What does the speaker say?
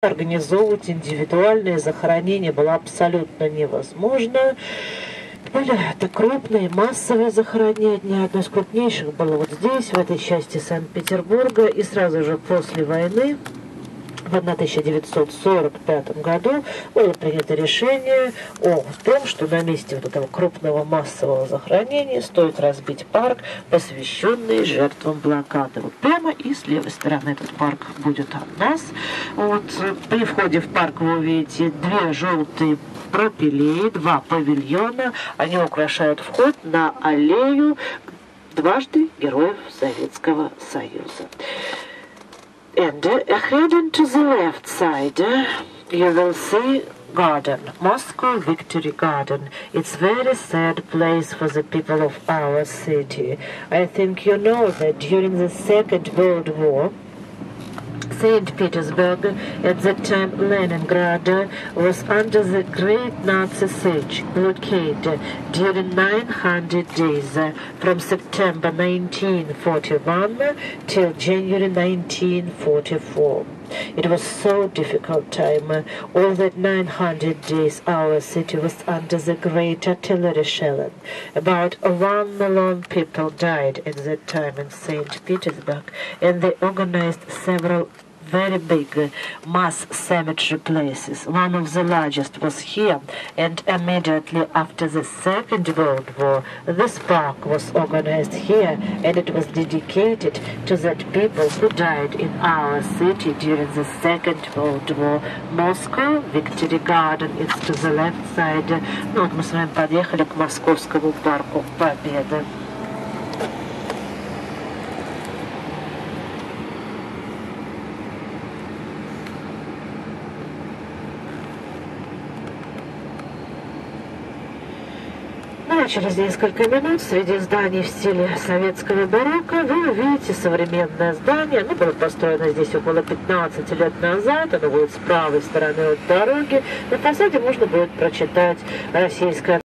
организовывать индивидуальные захоронения было абсолютно невозможно. Были это крупные, массовые захоронения. Одно из крупнейших было вот здесь, в этой части Санкт-Петербурга. И сразу же после войны в 1945 году было принято решение о том, что на месте вот этого крупного массового захоронения стоит разбить парк, посвященный жертвам блокады. Вот прямо и с левой стороны этот парк будет от нас. Вот при входе в парк вы увидите две желтые пропилеи, два павильона. Они украшают вход на аллею дважды героев Советского Союза. And heading to the left side, you will see garden, Moscow Victory Garden. It's very sad place for the people of our city. I think you know that during the Second World War, St. Petersburg, at that time Leningrad, was under the great Nazi siege, blockade, during 900 days, from September 1941 till January 1944. It was so difficult time. All that 900 days our city was under the great artillery shelling. About one million people died at that time in St. Petersburg, and they organized several very big uh, mass cemetery places. One of the largest was here, and immediately after the Second World War, this park was organized here, and it was dedicated to that people who died in our city during the Second World War. Moscow, Victory Garden, it's to the left side. Ну вот мы с вами подъехали к Московскому парку Победы. Через несколько минут среди зданий в стиле советского барокко вы увидите современное здание. Оно было построено здесь около 15 лет назад. Оно будет с правой стороны от дороги. На фасаде можно будет прочитать российское